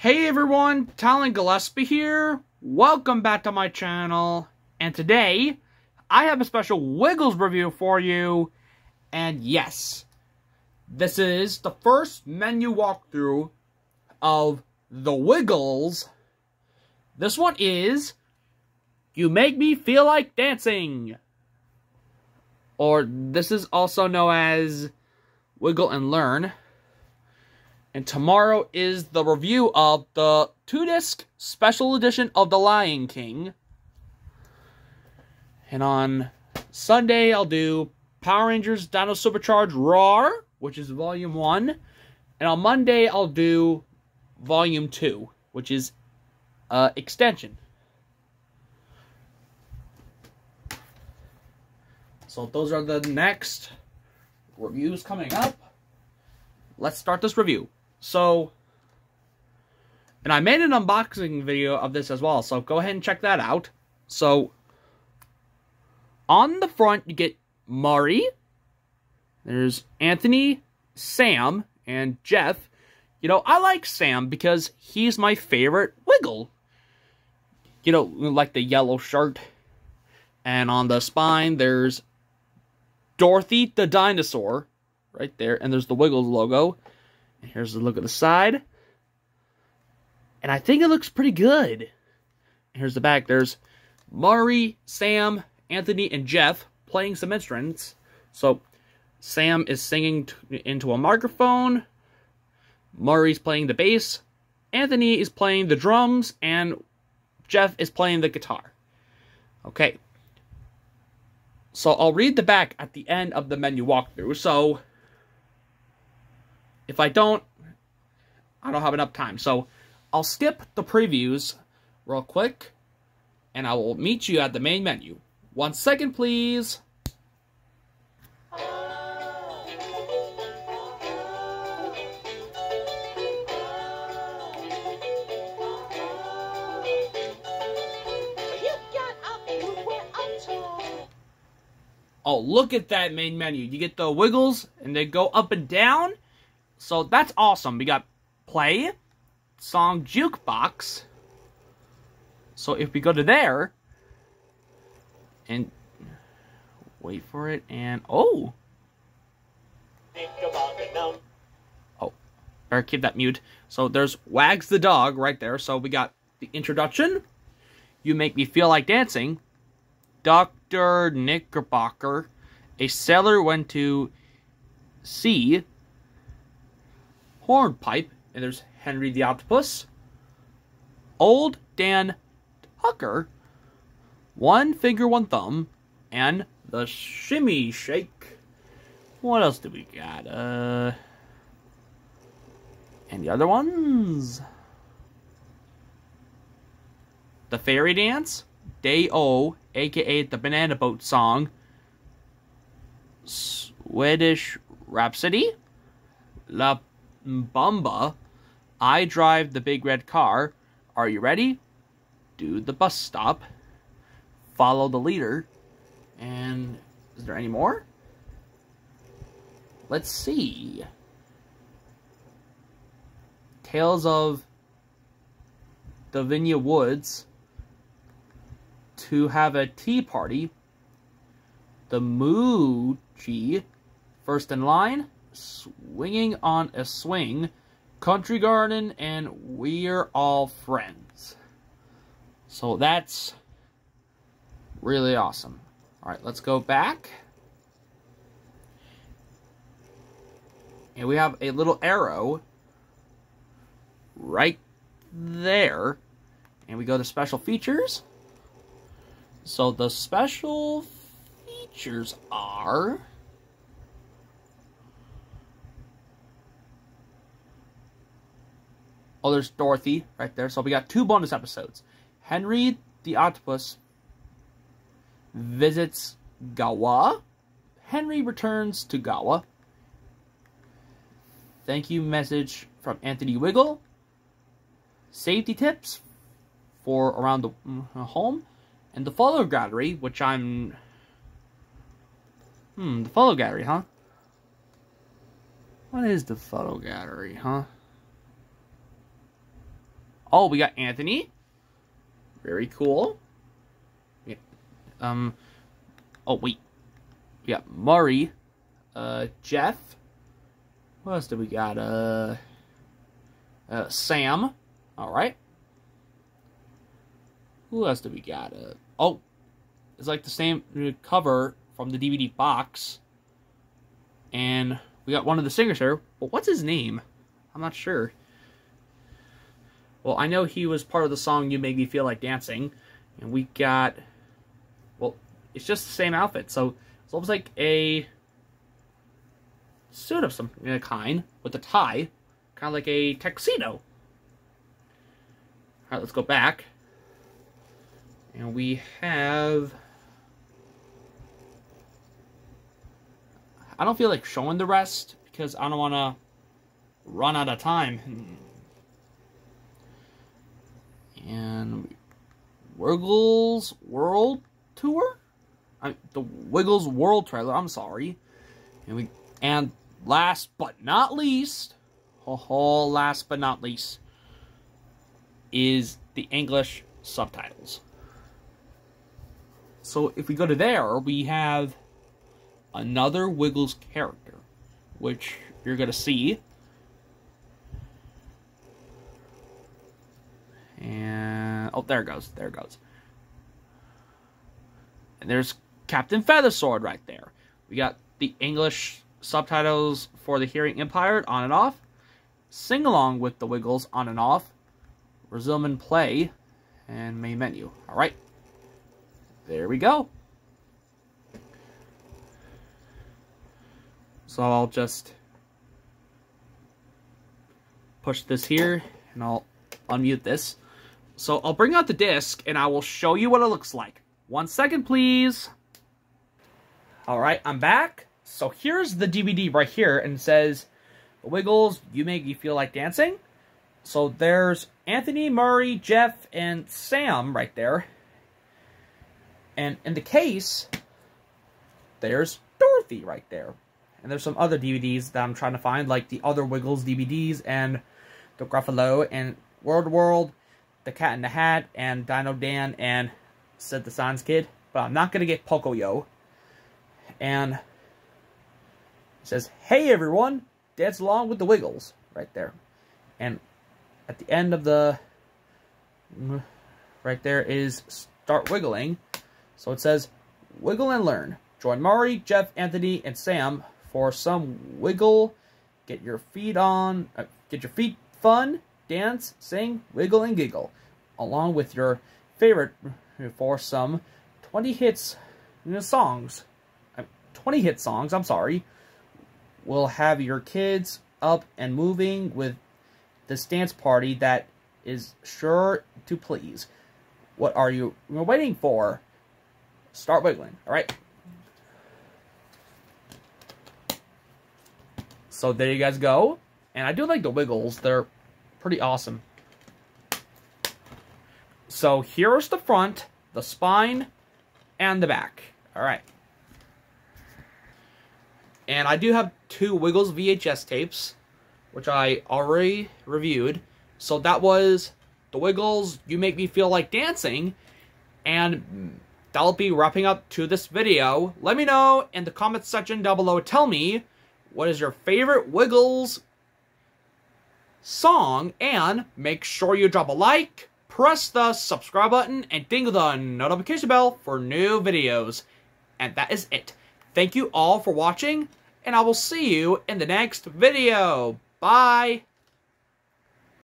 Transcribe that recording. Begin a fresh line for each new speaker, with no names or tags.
Hey everyone, Talan Gillespie here. Welcome back to my channel. And today, I have a special Wiggles review for you. And yes, this is the first menu walkthrough of the Wiggles. This one is You Make Me Feel Like Dancing. Or this is also known as Wiggle and Learn. And tomorrow is the review of the two-disc special edition of The Lion King. And on Sunday, I'll do Power Rangers Dino Supercharge Roar, which is Volume 1. And on Monday, I'll do Volume 2, which is uh, Extension. So those are the next reviews coming up. Let's start this review. So, and I made an unboxing video of this as well, so go ahead and check that out. So, on the front, you get Murray. There's Anthony, Sam, and Jeff. You know, I like Sam because he's my favorite Wiggle. You know, like the yellow shirt. And on the spine, there's Dorothy the dinosaur right there. And there's the Wiggles logo. Here's the look at the side. And I think it looks pretty good. Here's the back. There's Murray, Sam, Anthony, and Jeff playing some instruments. So Sam is singing into a microphone. Murray's playing the bass. Anthony is playing the drums. And Jeff is playing the guitar. Okay. So I'll read the back at the end of the menu walkthrough. So if I don't, I don't have enough time. So I'll skip the previews real quick, and I will meet you at the main menu. One second, please. Oh, look at that main menu. You get the wiggles, and they go up and down. So that's awesome. We got play, song jukebox. So if we go to there, and wait for it, and oh. Oh, better keep that mute. So there's Wags the dog right there. So we got the introduction. You make me feel like dancing. Dr. Knickerbocker, a sailor went to sea. Hornpipe, and there's Henry the Octopus. Old Dan Tucker, One Finger, One Thumb, and the Shimmy Shake. What else do we got? Uh, and the other ones? The Fairy Dance, Day O, aka the Banana Boat Song, Swedish Rhapsody, La Bamba, I drive the big red car. Are you ready? Do the bus stop. Follow the leader. And is there any more? Let's see. Tales of Davinia Woods to have a tea party. The Moochie, first in line, swinging on a swing, country garden, and we're all friends. So that's really awesome. All right, let's go back. And we have a little arrow right there. And we go to special features. So the special features are... Oh, there's Dorothy right there. So we got two bonus episodes. Henry the Octopus visits Gawa. Henry returns to Gawa. Thank you message from Anthony Wiggle. Safety tips for around the uh, home. And the photo gallery, which I'm... Hmm, the photo gallery, huh? What is the photo gallery, huh? Oh, we got Anthony. Very cool. Yeah. Um. Oh wait. We got Murray. Uh, Jeff. What else do we got? Uh. Uh, Sam. All right. Who else do we got? Uh, oh, it's like the same cover from the DVD box. And we got one of the singers here. But what's his name? I'm not sure. Well, I know he was part of the song You Make Me Feel Like Dancing. And we got... Well, it's just the same outfit. So, it's almost like a suit of some uh, kind with a tie. Kind of like a tuxedo. Alright, let's go back. And we have... I don't feel like showing the rest because I don't want to run out of time. And Wiggles World Tour? I, the Wiggles World Trailer, I'm sorry. And we and last but not least, oh, last but not least, is the English subtitles. So if we go to there, we have another Wiggles character, which you're going to see. And, oh, there it goes, there it goes. And there's Captain Feathersword right there. We got the English subtitles for the Hearing Impaired on and off. Sing along with the Wiggles on and off. Resume and play and main menu. All right. There we go. So I'll just push this here and I'll unmute this. So I'll bring out the disc and I will show you what it looks like. One second, please. All right, I'm back. So here's the DVD right here and it says, Wiggles, you make me feel like dancing. So there's Anthony, Murray, Jeff, and Sam right there. And in the case, there's Dorothy right there. And there's some other DVDs that I'm trying to find, like the other Wiggles DVDs and the Gruffalo and Word World, The Cat in the Hat, and Dino Dan and Sid the Science Kid. But I'm not going to get Pocoyo. And it says, Hey everyone, dance along with the Wiggles. Right there. And at the end of the... Right there is start wiggling. So it says, Wiggle and learn. Join Murray, Jeff, Anthony, and Sam for some wiggle. Get your feet on, uh, get your feet fun, dance, sing, wiggle, and giggle. Along with your favorite for some 20 hits songs. Uh, 20 hit songs, I'm sorry. We'll have your kids up and moving with this dance party that is sure to please. What are you waiting for? start wiggling. All right. So there you guys go. And I do like the wiggles. They're pretty awesome. So here's the front, the spine, and the back. All right. And I do have two Wiggles VHS tapes, which I already reviewed. So that was the Wiggles, You Make Me Feel Like Dancing, and that'll be wrapping up to this video. Let me know in the comments section down below. Tell me what is your favorite Wiggles song and make sure you drop a like, press the subscribe button, and ding the notification bell for new videos. And that is it. Thank you all for watching, and I will see you in the next video. Bye!